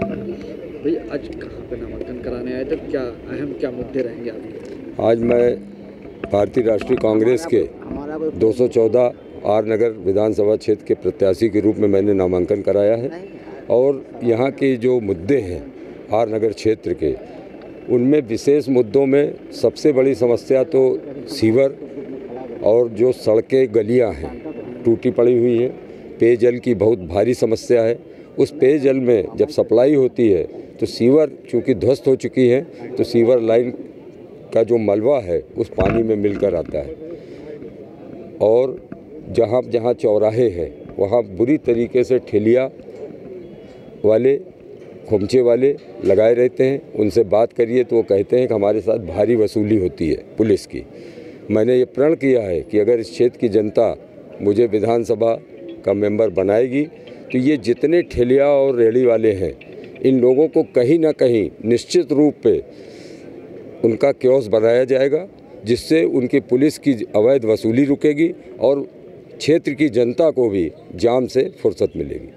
भाई, आज कहाँ पे नामांकन कराने आए थे? क्या अहम क्या मुद्दे रहेंगे आपके? आज मैं भारतीय राष्ट्रीय कांग्रेस के 214 आर नगर विधानसभा क्षेत्र के प्रत्याशी के रूप में मैंने नामांकन कराया है। और यहाँ के जो मुद्दे हैं आर नगर क्षेत्र के, उनमें विशेष मुद्दों में सबसे बड़ी समस्या तो सीवर और जो सड़कें गलियाँ हैं, टूटी पड़ी हुई हैं। पेयजल की बहुत भारी समस्या है। उस पेयजल में जब सप्लाई होती है तो सीवर चूँकि ध्वस्त हो चुकी है तो सीवर लाइन का जो मलबा है, उस पानी में मिलकर आता है। और जहाँ जहाँ चौराहे हैं, वहाँ बुरी तरीके से ठेलिया वाले, खोमचे वाले लगाए रहते हैं। उनसे बात करिए तो वो कहते हैं कि हमारे साथ भारी वसूली होती है पुलिस की। मैंने ये प्रण किया है कि अगर इस क्षेत्र की जनता मुझे विधानसभा का मेंबर बनाएगी तो ये जितने ठेलिया और रेहड़ी वाले हैं, इन लोगों को कहीं ना कहीं निश्चित रूप पे उनका क्योस बनाया जाएगा, जिससे उनकी पुलिस की अवैध वसूली रुकेगी और क्षेत्र की जनता को भी जाम से फुर्सत मिलेगी।